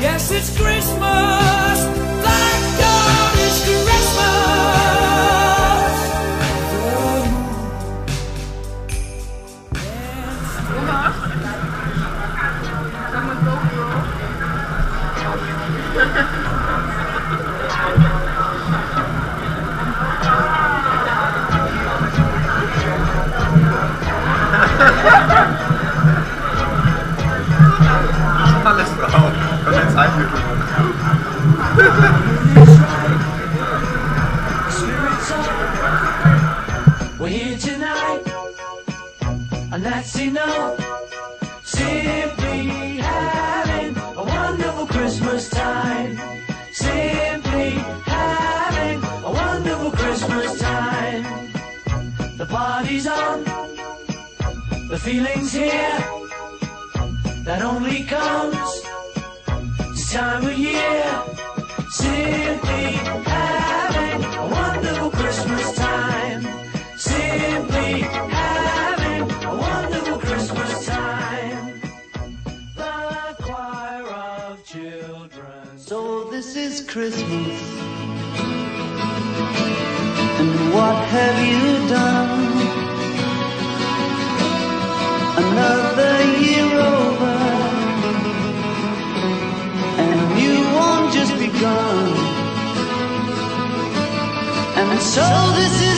Yes, it's Christmas. We're here tonight, and that's enough. Simply having a wonderful Christmas time. Simply having a wonderful Christmas time. The party's on, the feeling's here. That only comes time of year. Simply having a wonderful Christmas time. Simply having a wonderful Christmas time. The choir of children. So this is Christmas. so this is